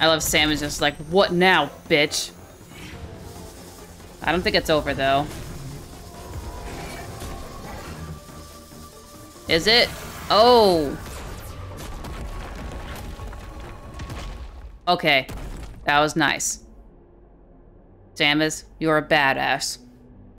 I love Samus just like, what now, bitch? I don't think it's over, though. Is it? Oh. Okay. That was nice. Samus, you're a badass.